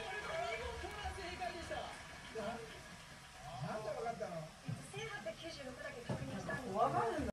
なん